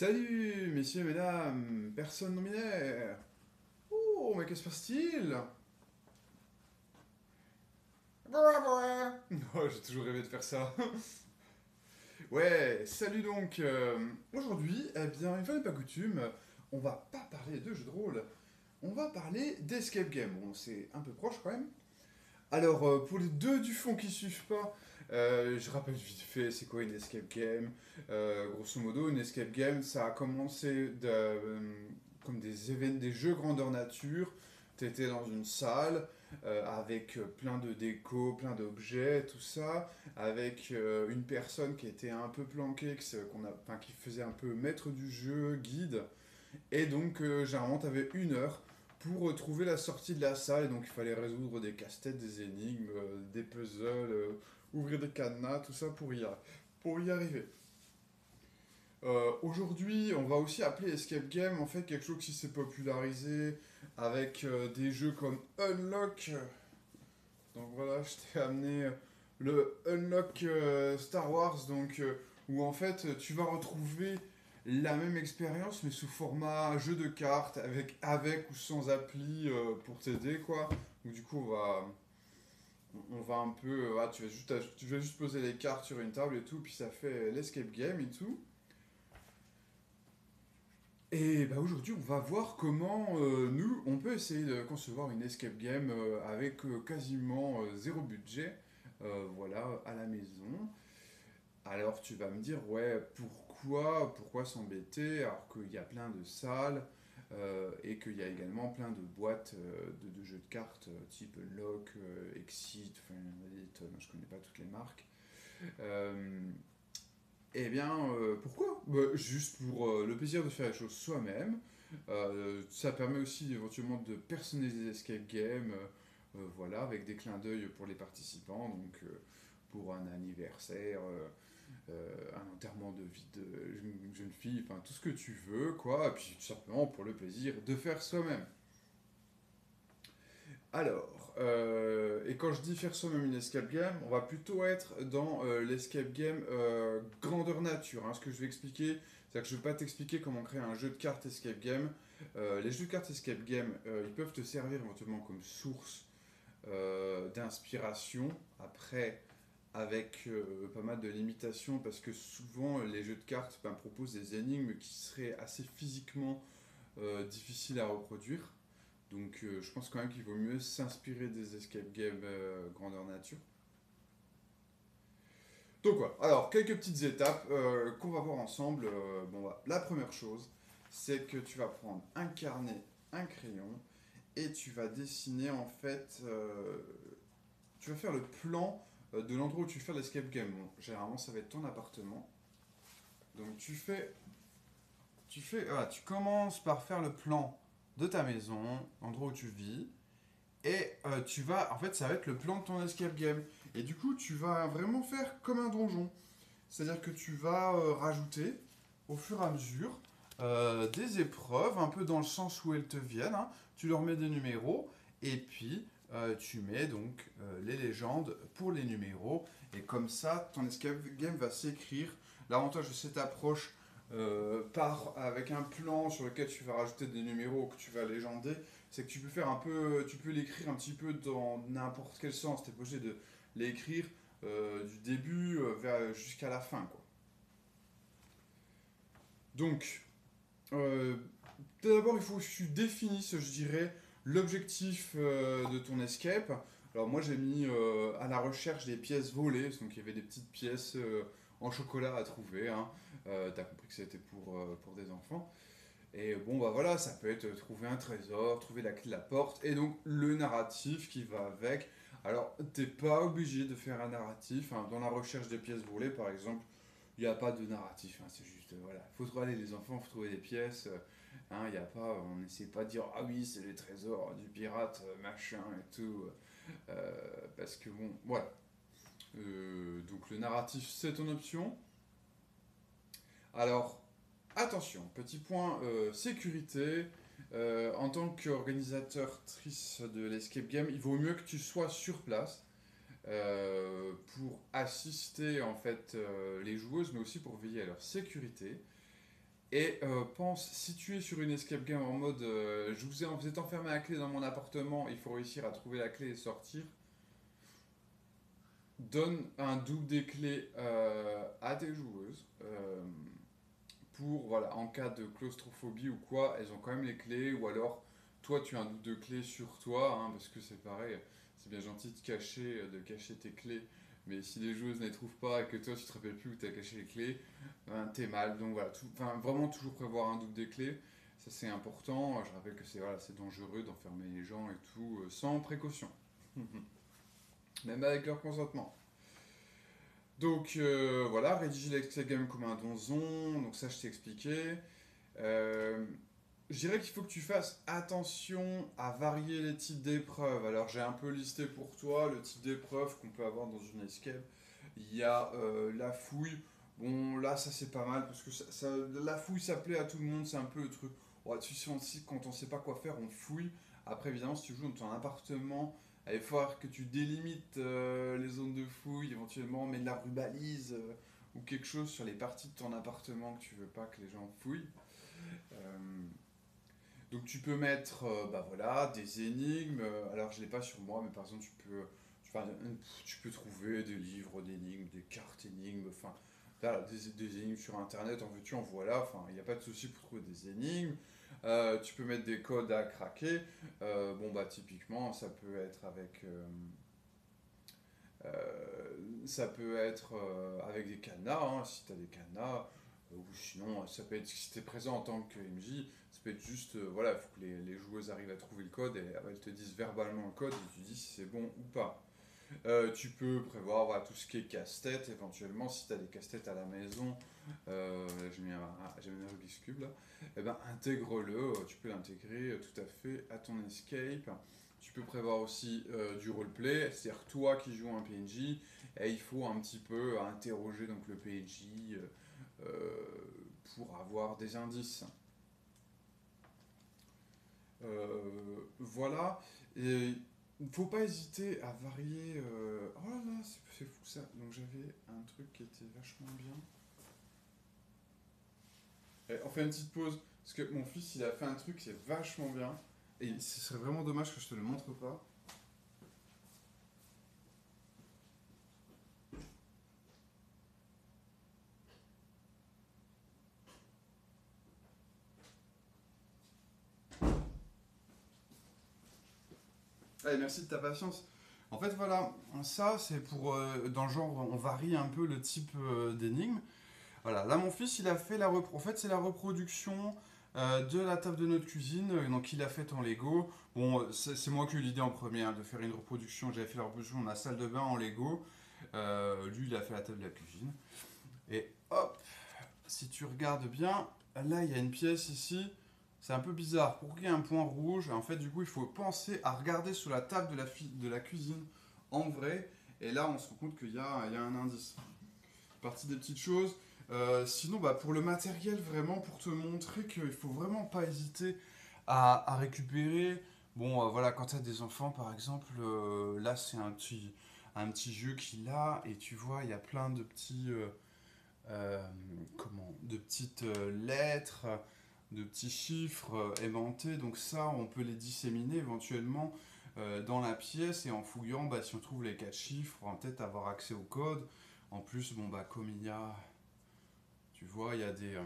Salut, messieurs, mesdames, personne non binaire. Oh, mais que se passe-t-il? Oh, j'ai toujours rêvé de faire ça. ouais, salut donc. euh, Aujourd'hui, eh bien, une fois n'est pas coutume, on va pas parler de jeux de rôle. On va parler d'escape game. Bon, c'est un peu proche quand même. Alors, euh, pour les deux du fond qui suivent pas, euh, je rappelle vite fait, c'est quoi une escape game? Euh, Grosso modo, une escape game, ça a commencé euh, comme des événements, des jeux grandeur nature. Tu étais dans une salle avec plein de déco, plein d'objets, tout ça, avec une personne qui était un peu planquée, a, qui faisait un peu maître du jeu, guide. Et donc, généralement, tu avais une heure pour trouver la sortie de la salle. Et donc, il fallait résoudre des casse-têtes, des énigmes, des puzzles, ouvrir des cadenas, tout ça pour y, pour y arriver. Euh, Aujourd'hui, on va aussi appeler Escape Game en fait quelque chose qui s'est popularisé avec euh, des jeux comme Unlock. Donc voilà, je t'ai amené euh, le Unlock Star Wars, donc où en fait tu vas retrouver la même expérience mais sous format jeu de cartes avec avec ou sans appli pour t'aider quoi. Donc du coup on va on va un peu ah, tu vas juste tu vas juste poser les cartes sur une table et tout puis ça fait l'escape game et tout. Et bah aujourd'hui, on va voir comment euh, nous, on peut essayer de concevoir une escape game euh, avec euh, quasiment zéro budget, voilà, à la maison. Alors tu vas me dire, ouais, pourquoi, pourquoi s'embêter alors qu'il y a plein de salles et qu'il y a également plein de boîtes euh, de, jeux de cartes euh, type Lock, euh, Exit, enfin, des connais pas toutes les marques. Euh, eh bien, euh, pourquoi? Bah, Juste pour euh, le plaisir de faire les choses soi-même. Euh, ça permet aussi éventuellement de personnaliser les escape games, euh, euh, voilà, avec des clins d'œil pour les participants. Donc, euh, pour un anniversaire, euh, euh, un enterrement de vie de jeune, fille, enfin tout ce que tu veux, quoi. Et puis tout simplement pour le plaisir de faire soi-même. Alors, euh, et quand je dis faire soi-même une escape game, on va plutôt être dans euh, l'escape game euh, grandeur nature. hein. Ce que je vais expliquer, c'est que je ne vais pas t'expliquer comment créer un jeu de cartes escape game. Euh, les jeux de cartes escape game, euh, ils peuvent te servir éventuellement comme source euh, d'inspiration. Après, avec euh, pas mal de limitations, parce que souvent les jeux de cartes ben, proposent des énigmes qui seraient assez physiquement euh, difficiles à reproduire. Donc euh, je pense quand même qu'il vaut mieux s'inspirer des escape games euh, grandeur nature. Donc voilà, alors quelques petites étapes euh, qu'on va voir ensemble. Euh, bon. La première chose, c'est que tu vas prendre un carnet, un crayon, et tu vas dessiner en fait, euh, tu vas faire le plan euh, de l'endroit où tu fais l'escape game. Généralement ça va être ton appartement. Donc tu fais, tu fais, tu commences par faire le plan de ta maison, l'endroit où tu vis, et euh, tu vas, en fait, ça va être le plan de ton escape game. Et du coup, tu vas vraiment faire comme un donjon. C'est-à-dire que tu vas euh, rajouter, au fur et à mesure, euh, des épreuves, un peu dans le sens où elles te viennent. hein. Tu leur mets des numéros, et puis euh, tu mets donc euh, les légendes pour les numéros. Et comme ça, ton escape game va s'écrire. L'avantage de cette approche, euh, avec un plan sur lequel tu vas rajouter des numéros que tu vas légender, c'est que tu peux faire un peu, tu peux l'écrire un petit peu dans n'importe quel sens. T'es obligé de l'écrire du début jusqu'à la fin, quoi. Donc, d'abord, il faut que tu définisses, je dirais, l'objectif euh, de ton escape. Alors moi, j'ai mis euh, à la recherche des pièces volées, donc il y avait des petites pièces euh, en chocolat à trouver. Hein. T'as compris que c'était pour, pour des enfants. Et bon, bah voilà, ça peut être trouver un trésor, trouver la clé de la porte, et donc le narratif qui va avec. Alors, t'es pas obligé de faire un narratif. hein. Dans la recherche des pièces volées, par exemple, il n'y a pas de narratif. hein. C'est juste, voilà, faut trouver les enfants, faut trouver des pièces. Hein. Y a pas, on n'essaie pas de dire, ah oui, c'est les trésors du pirate, euh, machin et tout. euh, parce que bon, voilà. Euh, donc le narratif, c'est ton option. Alors, attention, petit point sécurité. En tant qu'organisateur trice de l'escape game, il vaut mieux que tu sois sur place pour assister en fait les joueuses, mais aussi pour veiller à leur sécurité. Et euh, pense, si tu es sur une escape game en mode euh, je vous ai, vous êtes enfermé à clé dans mon appartement, il faut réussir à trouver la clé et sortir. Donne un double des clés euh, à tes joueuses pour, voilà, en cas de claustrophobie ou quoi, elles ont quand même les clés ou alors toi tu as un double de clés sur toi hein, parce que c'est pareil, c'est bien gentil de cacher, de cacher tes clés mais si les joueuses ne les trouvent pas et que toi tu te rappelles plus où tu as caché les clés, ben, t'es mal. Donc voilà, vraiment toujours prévoir un double des clés, ça c'est important. Je rappelle que c'est voilà, dangereux d'enfermer les gens et tout euh, sans précaution. Même avec leur consentement. Donc euh, voilà, rédiger l'excel game comme un donzon, donc ça je t'ai expliqué. Euh, je dirais qu'il faut que tu fasses attention à varier les types d'épreuves. Alors j'ai un peu listé pour toi le type d'épreuve qu'on peut avoir dans une escape. Il y a euh, la fouille. Bon là ça c'est pas mal parce que la fouille ça plaît à tout le monde. C'est un peu le truc. Tu sais aussi quand on sait pas quoi faire on fouille. Après évidemment si tu joues dans ton appartement, il va falloir que tu délimites euh, les zones de fouille éventuellement, mets de la rubalise euh, ou quelque chose sur les parties de ton appartement que tu veux pas que les gens fouillent. Euh, donc tu peux mettre euh, bah des énigmes. Euh, Alors je l'ai pas sur moi, mais par exemple tu peux, tu, tu peux trouver des livres d'énigmes, des cartes énigmes, enfin des, énigmes sur internet, en veux-tu, en voilà. Enfin il n'y a pas de souci pour trouver des énigmes. Euh, tu peux mettre des codes à craquer. Euh, bon bah typiquement ça peut être avec euh, euh, ça peut être euh, avec des cadenas, hein, si tu as des cadenas, euh, ou sinon ça peut être si tu es présent en tant que MJ, peut être juste, euh, voilà, il faut que les, joueuses arrivent à trouver le code et elles te disent verbalement le code et tu dis si c'est bon ou pas. Euh, tu peux prévoir voilà, tout ce qui est casse-tête, éventuellement, si tu as des casse-têtes à la maison, euh, j'ai mis un, un Rubik's Cube là, eh ben, intègre-le, euh, tu peux l'intégrer euh, tout à fait à ton escape. Tu peux prévoir aussi du roleplay, c'est-à-dire toi qui joues un PNJ, et il faut un petit peu interroger donc, le PNJ pour avoir des indices. Euh, voilà, et ne faut pas hésiter à varier. euh, Oh là là, c'est fou ça. Donc j'avais un truc qui était vachement bien. Et on fait une petite pause, parce que mon fils il a fait un truc qui est vachement bien. Et ce serait vraiment dommage que je te le montre pas. Allez, merci de ta patience. En fait, voilà, ça c'est pour. euh, dans le genre, on varie un peu le type euh, d'énigme. Voilà, là mon fils il a fait la. En fait, c'est la reproduction euh, de la table de notre cuisine, donc il a fait en Lego. Bon, c'est moi qui ai eu l'idée en premier hein, de faire une reproduction. J'avais fait la reproduction de la salle de bain en Lego. Lui, il a fait la table de la cuisine. Et hop, si tu regardes bien, là il y a une pièce ici. C'est un peu bizarre. Pour qu'il y ait un point rouge, en fait, du coup, il faut penser à regarder sur la table de la, de la cuisine en vrai. Et là, on se rend compte qu'il y y a un indice. Partie des petites choses. Euh, sinon, bah, pour le matériel, vraiment, pour te montrer qu'il faut vraiment pas hésiter à, à récupérer. Bon, euh, voilà, quand tu as des enfants, par exemple, euh, là, c'est un petit, un petit jeu qu'il a. Et tu vois, il y a plein de petits. comment De petites lettres de petits chiffres euh, aimantés. Donc ça, on peut les disséminer éventuellement euh, dans la pièce et en fouillant, bah, si on trouve les quatre chiffres, on va peut-être avoir accès au code. En plus, bon, bah, comme il y a, tu vois, il y a des... euh,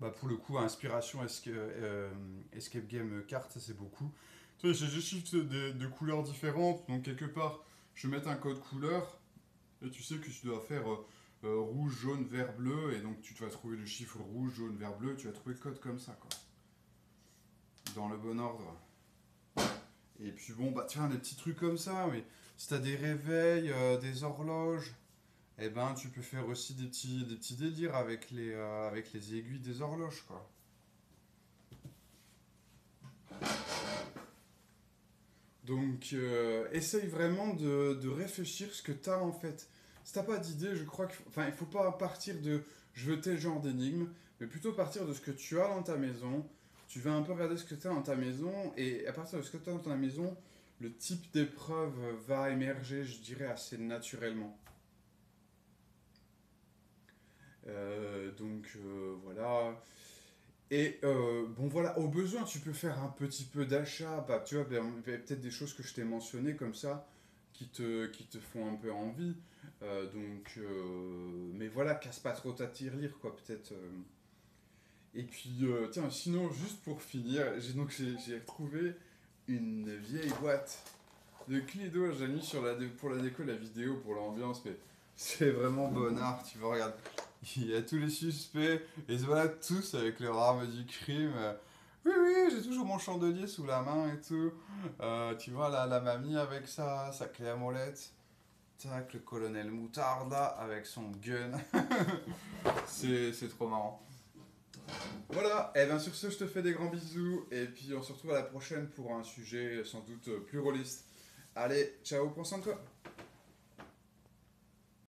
bah, pour le coup, inspiration esca- Escape Game carte, c'est beaucoup. Tu sais, j'ai des chiffres de, de couleurs différentes, donc quelque part, je vais mettre un code couleur, et tu sais que tu dois faire... euh, rouge, jaune, vert, bleu, et donc tu vas trouver le chiffre rouge, jaune, vert, bleu, tu vas trouver le code comme ça, quoi. Dans le bon ordre. Et puis bon, bah tiens, des petits trucs comme ça, mais si t'as des réveils, euh, des horloges, eh ben tu peux faire aussi des petits, des petits délires avec les, euh, avec les aiguilles des horloges, quoi. Donc, essaye vraiment de, de réfléchir ce que tu as en fait. Si t'as pas d'idée, je crois qu'il enfin, il faut pas partir de je veux tel genre d'énigme, mais plutôt partir de ce que tu as dans ta maison. Tu vas un peu regarder ce que tu as dans ta maison, et à partir de ce que tu as dans ta maison, le type d'épreuve va émerger, je dirais, assez naturellement. Euh, donc euh, voilà. Et euh, bon voilà, au besoin, tu peux faire un petit peu d'achat. Bah, tu vois, ben, peut-être des choses que je t'ai mentionnées comme ça qui te, qui te font un peu envie. Euh, donc, euh, mais voilà, casse pas trop ta tirelire, quoi, peut-être. euh. Et puis, tiens, sinon, juste pour finir, j'ai donc retrouvé une vieille boîte de Cluedo. J'ai mis sur la pour la déco la vidéo pour l'ambiance, mais c'est vraiment bonnard. Tu vois, regarde, il y a tous les suspects et voilà tous avec leur arme du crime. Oui, oui, j'ai toujours mon chandelier sous la main et tout. Tu vois, là, la mamie avec sa, sa clé à molette. Tac, le colonel Moutarde là, avec son gun. c'est c'est trop marrant. Voilà, et bien sur ce, je te fais des grands bisous. Et puis on se retrouve à la prochaine pour un sujet sans doute plus rôliste. Allez, ciao, prends soin de toi.